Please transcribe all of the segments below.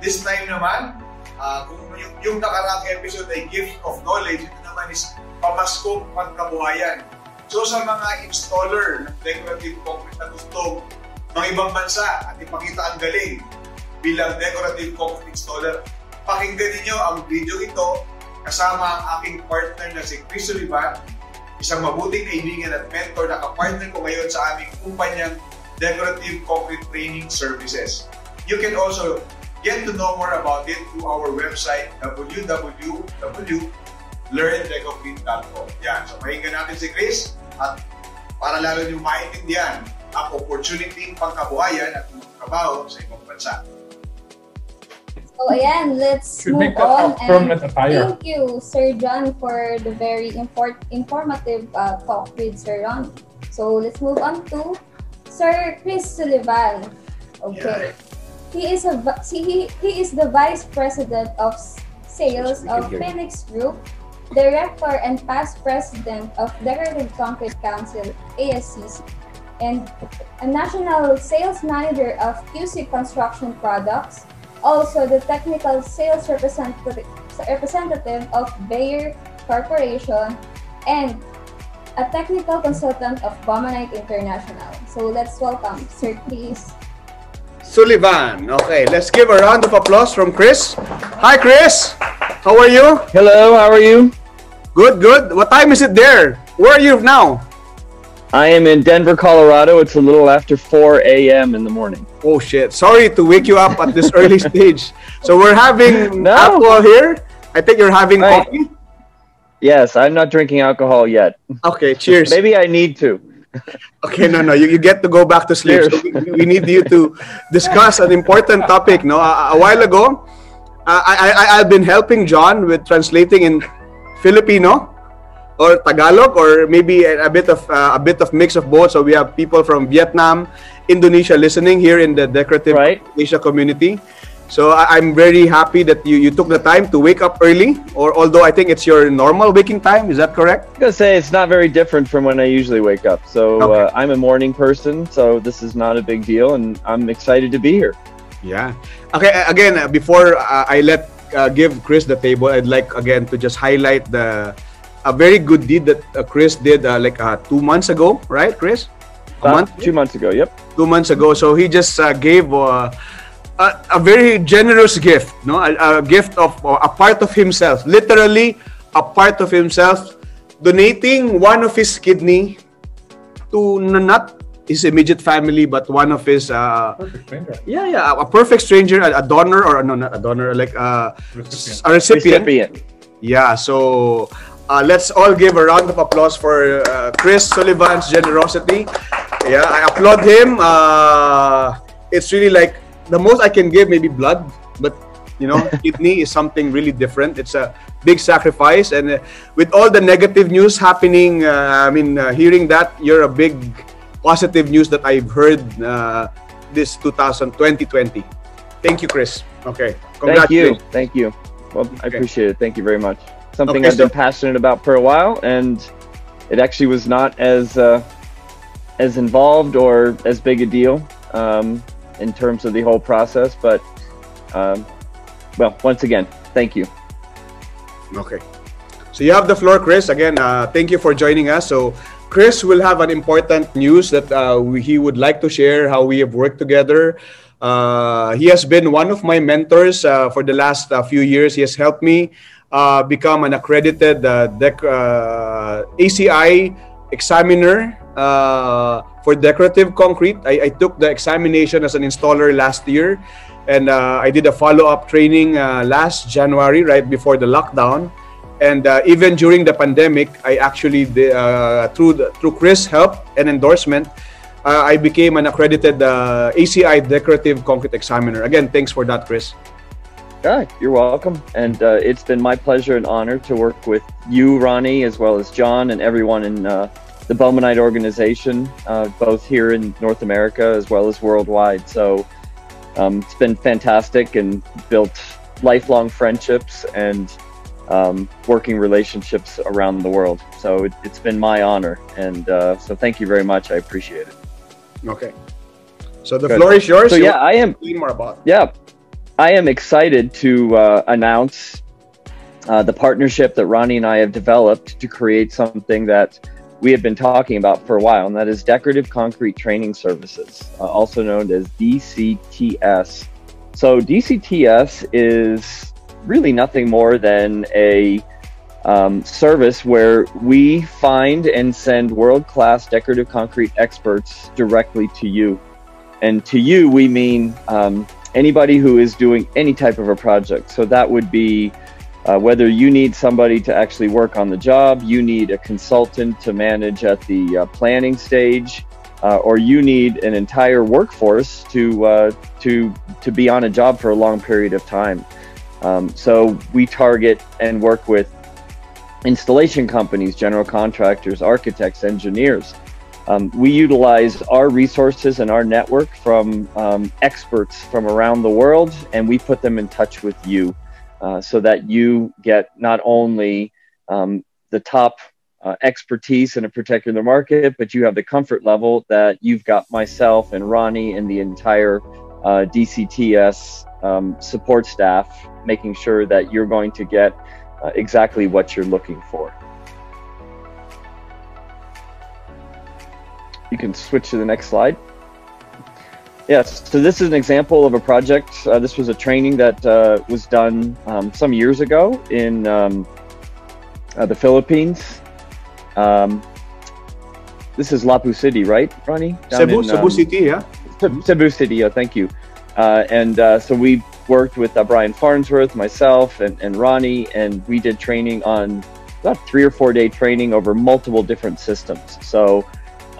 this time naman, uh, kung yung, yung nakarang episode ay gift of knowledge, ito naman is pamaskong pangkabuhayan. So sa mga installer ng decorative concrete na gusto ng ibang bansa at ipakita ang galing bilang decorative concrete installer, pakinggan ninyo ang video ito kasama ang aking partner na si Chris Olivan, isang mabuting kaibigan at mentor na kapartner ko ngayon sa aming kumpanyang Decorative Concrete Training Services. You can also get to know more about it through our website www.learndecocrete.com. Yan. So, pakinggan natin si Chris at para lalo nyo maintindihan ang opportunity pangkabuhayan at trabaho sa ibang bansa. So ayan, let's Should move on. permanent attire. thank you, Sir John, for the very import, informative uh, talk with Sir Ron. So let's move on to Sir Chris Sullivan. Okay. He is a he, he is the Vice President of Sales of. Phoenix Group, Director and past President of Decorative Concrete Council, ASCC, and a National Sales Manager of QC Construction Products, also the Technical Sales Representative, representative of Bayer Corporation, and a technical consultant of Bomanite International. So let's welcome Sir Chris. Sullivan. Okay, let's give a round of applause from Chris. Hi, Chris. How are you? Hello, how are you? Good, good. What time is it there? Where are you now? I am in Denver, Colorado. It's a little after 4 a.m. in the morning. Oh shit! Sorry to wake you up at this early stage. So we're having No. alcohol here. I think you're having Right. coffee. Yes, I'm not drinking alcohol yet. Okay, cheers. Maybe I need to. Okay, no, no, you, you get to go back to sleep. So we, we need you to discuss an important topic. No, a, a while ago, uh, I, I I've been helping John with translating in Filipino or Tagalog or maybe a, a bit of uh, a bit of mix of both. So we have people from Vietnam, Indonesia listening here in the decorative Right. Asia community. So I, I'm very happy that you, you took the time to wake up early, or although I think it's your normal waking time. Is that correct? I'm gonna say it's not very different from when I usually wake up. So Okay. uh, I'm a morning person, so this is not a big deal, and I'm excited to be here. Yeah. Okay. Again, uh, before uh, I let uh, give Chris the table, I'd like again to just highlight the a very good deed that uh, Chris did uh, like uh, two months ago, right, Chris? A month, two months ago. Yep. two months ago. So he just uh, gave uh, a, a very generous gift, no, a, a gift of a part of himself, literally a part of himself, donating one of his kidney to n- not his immediate family, but one of his. Uh, Perfect stranger. yeah, yeah, a perfect stranger, a, a donor or no, not a donor, like uh, Recipient. a recipient. Recipient. Yeah, so uh, let's all give a round of applause for uh, Chris Sullivan's generosity. Yeah, I applaud him. Uh, it's really like the most I can give, maybe blood, but you know, kidney is something really different. It's a big sacrifice, and uh, with all the negative news happening, uh, I mean, uh, hearing that you're a big positive news that I've heard uh, this 2000 2020. Thank you, Chris. Okay, Thank you. Thank you. Well, I Okay. appreciate it. Thank you very much. Something Okay, I've been passionate about for a while, and it actually was not as uh, as involved or as big a deal um, in terms of the whole process. But um, well, once again, thank you. Okay. So you have the floor, Chris. Again, uh, thank you for joining us. So Chris will have an important news that uh, we, he would like to share how we have worked together. Uh, he has been one of my mentors uh, for the last uh, few years. He has helped me uh, become an accredited uh, uh, ACI examiner uh, for decorative concrete. I, I took the examination as an installer last year, and uh, I did a follow-up training uh, last January, right before the lockdown. And uh, even during the pandemic, I actually uh, through the, through Chris' help and endorsement, I became an accredited ACI decorative concrete examiner. Again, thanks for that, Chris. Yeah, you're welcome. And it's been my pleasure and honor to work with you, Ronnie, as well as John and everyone in the Bomanite organization, uh, both here in North America as well as worldwide. So um, it's been fantastic and built lifelong friendships and um, working relationships around the world. So it, it's been my honor. And uh, so thank you very much. I appreciate it. Okay. So the Good. floor is yours. So yeah, I am more about. Yeah. I am excited to uh, announce uh, the partnership that Ronnie and I have developed to create something that we have been talking about for a while, and that is Decorative Concrete Training Services, uh, also known as DCTS. So, DCTS is really nothing more than a um, service where we find and send world class decorative concrete experts directly to you. And to you, we mean um, anybody who is doing any type of a project. So that would be uh, whether you need somebody to actually work on the job, you need a consultant to manage at the uh, planning stage, uh, or you need an entire workforce to uh, to to be on a job for a long period of time. Um, so we target and work with installation companies, general contractors, architects, engineers. Um, we utilize our resources and our network from um, experts from around the world, and we put them in touch with you uh, so that you get not only um, the top uh, expertise in a particular market, but you have the comfort level that you've got myself and Ronnie and the entire uh, DCTS um, support staff making sure that you're going to get uh, exactly what you're looking for. You can switch to the next slide. Yes, so this is an example of a project. Uh, this was a training that uh, was done um, some years ago in um, uh, the Philippines. Um, this is Lapu City, right, Ronnie? Down Cebu, in, Cebu um, City, yeah. Cebu City, yeah, thank you. Uh, and uh, so we worked with uh, Brian Farnsworth, myself, and, and Ronnie, and we did training on about three or four day training over multiple different systems. So,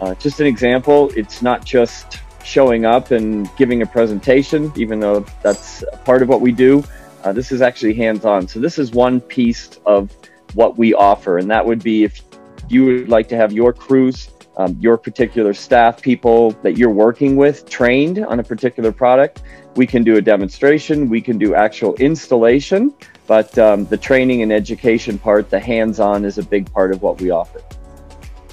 uh, just an example, it's not just showing up and giving a presentation, even though that's part of what we do. Uh, this is actually hands on. So, this is one piece of what we offer, and that would be if you would like to have your crews um, your particular staff people that you're working with trained on a particular product. We can do a demonstration, we can do actual installation, but um, the training and education part, the hands on, is a big part of what we offer.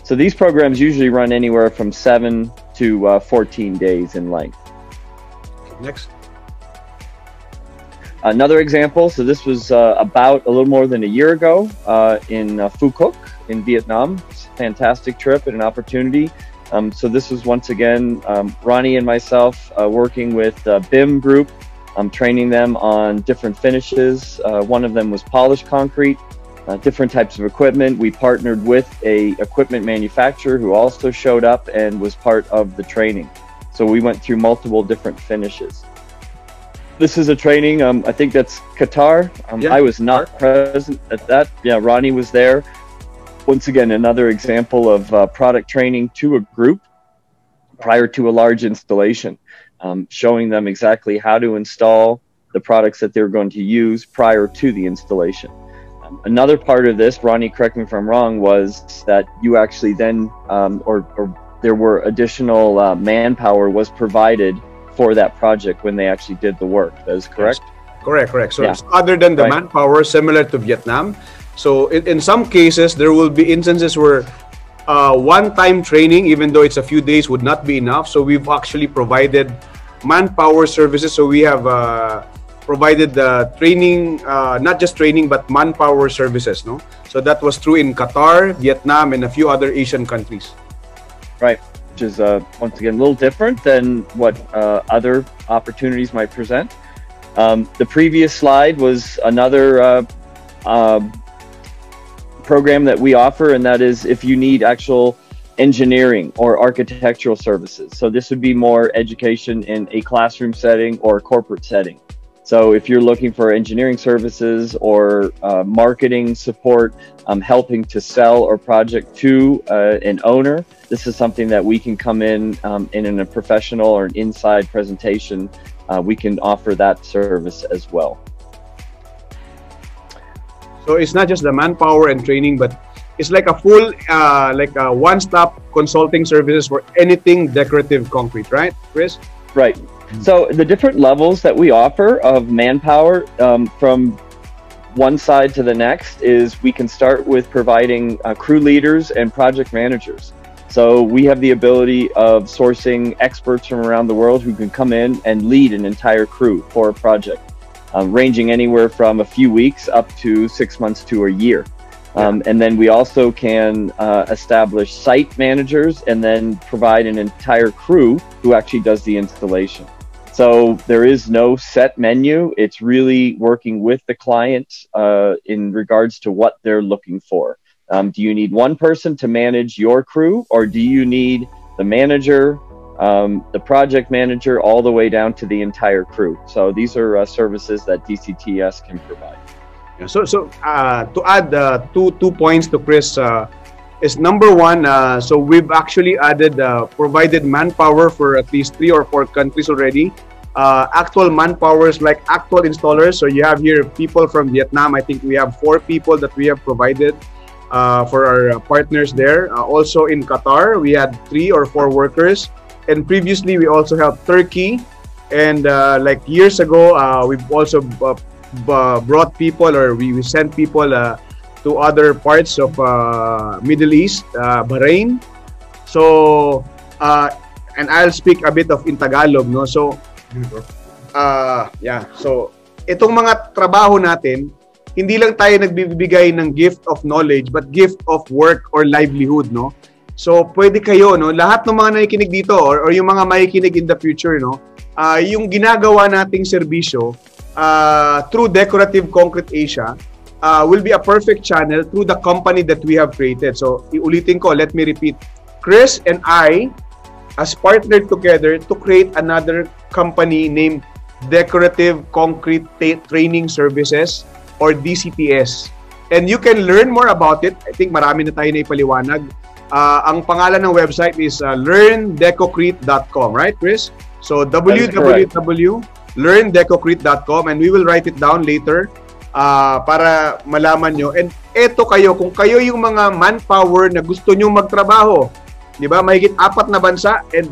So these programs usually run anywhere from seven to uh, 14 days in length. Next. Another example, so this was uh, about a little more than a year ago uh, in uh, Phu Quoc in Vietnam fantastic trip and an opportunity. Um, so this was once again um, Ronnie and myself uh, working with uh, BIM Group, um, training them on different finishes. Uh, one of them was polished concrete, uh, different types of equipment. We partnered with a equipment manufacturer who also showed up and was part of the training. So we went through multiple different finishes. This is a training. Um, I think that's Qatar. Um, yeah. I was not present at that. Yeah, Ronnie was there once again, another example of uh, product training to a group prior to a large installation, um, showing them exactly how to install the products that they're going to use prior to the installation. Um, another part of this, Ronnie, correct me if I'm wrong, was that you actually then, um, or, or, there were additional uh, manpower was provided for that project when they actually did the work. That is correct? Correct, correct. So yeah. other than the right. manpower, similar to Vietnam, so in, in some cases, there will be instances where uh, one-time training, even though it's a few days, would not be enough. So we've actually provided manpower services. So we have uh, provided the training, uh, not just training, but manpower services. No, so that was true in Qatar, Vietnam, and a few other Asian countries. Right, which is uh, once again a little different than what uh, other opportunities might present. Um, the previous slide was another uh, um, program that we offer, and that is if you need actual engineering or architectural services. So this would be more education in a classroom setting or a corporate setting. So if you're looking for engineering services or uh, marketing support, um, helping to sell or project to uh, an owner, this is something that we can come in um, in, in a professional or an inside presentation. Uh, we can offer that service as well. So it's not just the manpower and training, but it's like a full, uh, like a one-stop consulting services for anything decorative concrete, right, Chris? Right. So the different levels that we offer of manpower um, from one side to the next is we can start with providing uh, crew leaders and project managers. So we have the ability of sourcing experts from around the world who can come in and lead an entire crew for a project. um, ranging anywhere from a few weeks up to six months to a year. Um, and then we also can uh, establish site managers and then provide an entire crew who actually does the installation. So there is no set menu. It's really working with the client uh, in regards to what they're looking for. Um, do you need one person to manage your crew, or do you need the manager, um, the project manager, all the way down to the entire crew? So these are uh, services that DCTS can provide. Yeah, So, so uh, to add uh, two two points to Chris uh, is number one. Uh, so we've actually added uh, provided manpower for at least three or four countries already. Uh, actual manpowers like actual installers. So you have here people from Vietnam. I think we have four people that we have provided uh, for our uh, partners there. Uh, also in Qatar, we had three or four workers. And previously, we also have Turkey. And like years ago, we've also brought people or we, we sent people to other parts of uh, Middle East, uh, Bahrain. So, uh, and I'll speak a bit of in Tagalog, no? So, uh, yeah. So, itong mga trabaho natin, hindi lang tayo nagbibigay ng gift of knowledge, but gift of work or livelihood, no? So, pwede kayo, no? Lahat ng mga nakikinig dito or, or yung mga makikinig in the future, no? Ah, yung ginagawa nating serbisyo uh, through Decorative Concrete Asia uh, will be a perfect channel through the company that we have created. So, iulitin ko, let me repeat. Chris and I has partnered together to create another company named Decorative Concrete Ta- Training Services or DCTS. And you can learn more about it. I think marami na tayo na ipaliwanag. Uh, ang pangalan ng website is uh, learndecocrete.com, right, Chris? So www.learndecocrete.com and we will write it down later uh, para malaman nyo. And eto kayo, kung kayo yung mga manpower na gusto nyo magtrabaho, di ba, mahigit apat na bansa and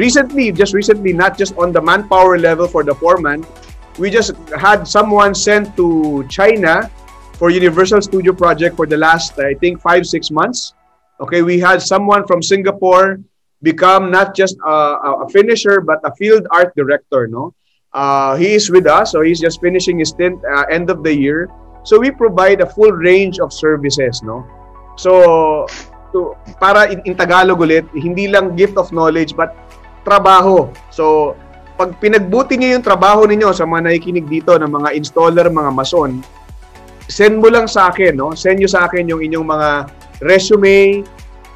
recently, just recently, not just on the manpower level for the foreman, we just had someone sent to China for Universal Studio Project for the last, I think, five, six months. Okay, we had someone from Singapore become not just a, a finisher, but a field art director, no? Uh, he is with us, so he's just finishing his stint uh, end of the year. So we provide a full range of services, no? So, to, para in, in Tagalog ulit, hindi lang gift of knowledge, but trabaho. So, pag pinagbuti niyo yung trabaho ninyo sa mga nakikinig dito ng mga installer, mga mason, send mo lang sa akin, no? Send nyo sa akin yung inyong mga resume,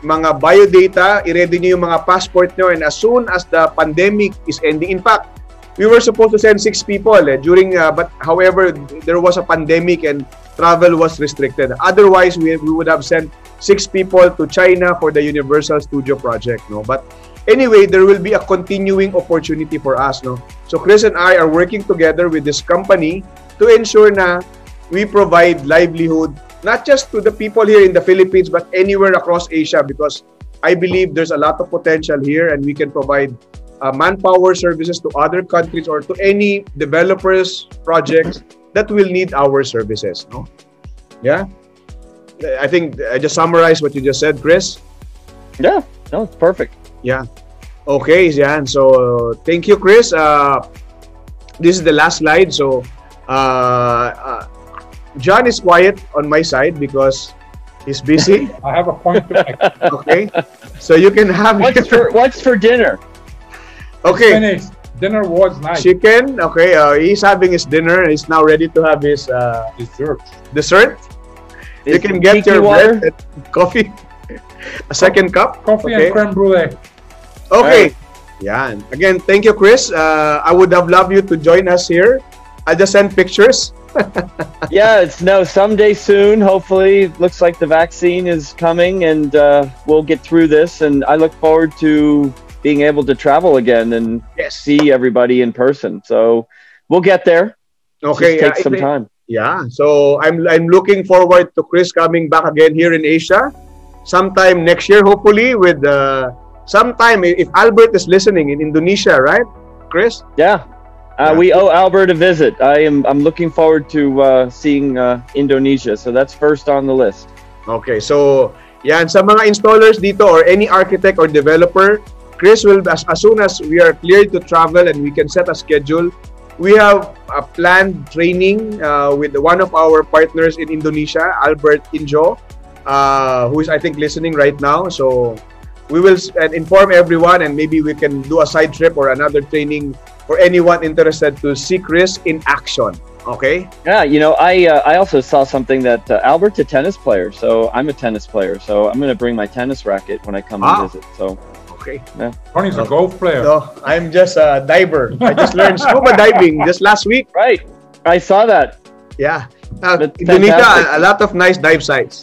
mga biodata, i-ready nyo yung mga passport nyo, and as soon as the pandemic is ending, in fact, we were supposed to send six people eh, during, uh, but however, there was a pandemic and travel was restricted. Otherwise, we, we would have sent six people to China for the Universal Studio project, no? But anyway, there will be a continuing opportunity for us, no? So Chris and I are working together with this company to ensure na we provide livelihood not just to the people here in the Philippines but anywhere across Asia because I believe there's a lot of potential here and we can provide uh, manpower services to other countries or to any developers projects that will need our services, no? Yeah? I think I just summarized what you just said, Chris. Yeah, no, it's perfect. Yeah. Okay, yan. So, thank you, Chris. Uh, this is the last slide. So, uh, uh, John is quiet on my side because he's busy. I have a point to make. Okay. So, you can have What's for What's for dinner? Okay. Finished. Dinner was nice. Chicken. Okay. Uh, he's having his dinner. He's now ready to have his uh, Dessert. dessert. You can get your water? bread and coffee. A second cup. Coffee Okay. and creme brulee. Okay. Yeah. Again, thank you, Chris. Uh, I would have loved you to join us here. I just sent pictures. yeah, it's no someday soon. Hopefully, looks like the vaccine is coming, and uh, we'll get through this. And I look forward to being able to travel again and Yes. see everybody in person. So we'll get there. Okay. Just takes yeah, some it- time. Yeah. So I'm I'm looking forward to Chris coming back again here in Asia, sometime next year, hopefully. With uh, sometime if Albert is listening in Indonesia, right, Chris? Yeah. Uh, Yeah. we owe Albert a visit. I am. I'm looking forward to uh, seeing uh, Indonesia. So that's first on the list. Okay, so yan sa mga installers dito or any architect or developer, Chris will as, as soon as we are cleared to travel and we can set a schedule, we have a planned training uh, with one of our partners in Indonesia, Albert Injo, uh, who is I think listening right now. So we will inform everyone, and maybe we can do a side trip or another training for anyone interested to see Chris in action. Okay. Yeah, you know, I uh, I also saw something that uh, Albert's a tennis player, so I'm a tennis player, so I'm gonna bring my tennis racket when I come Wow. and visit. So Okay. Ronnie's a golf player. No, I'm just a diver. I just learned scuba diving just last week. right, I saw that. Yeah. Uh, That's Indonesia, a, a lot of nice dive sites.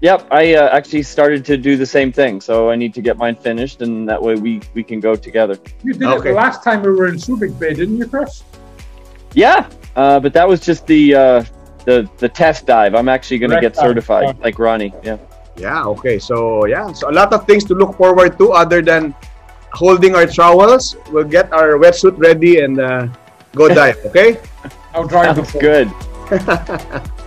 Yep, I uh, actually started to do the same thing, so I need to get mine finished, and that way we we can go together. You did Okay. it the last time we were in Subic Bay, didn't you, Chris? Yeah, uh, but that was just the uh, the the test dive. I'm actually gonna get certified, dive. like Ronnie. Yeah. Yeah, okay. So, yeah. So, a lot of things to look forward to other than holding our trowels. We'll get our wetsuit ready and uh, go dive, okay? I'll drive the Sounds boat. good.